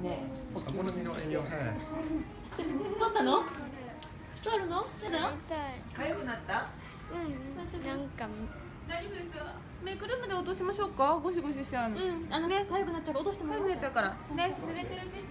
ね。お好みの栄養はい。取ったの？取るの？やだ痛い痒くなった？うんなんか。大丈夫ですよメイクルームで落としましょうか？ゴシゴシしちゃうの。うんあのね。痒くなっちゃうから落としても痒くなっちゃうから。ね。濡れてるんです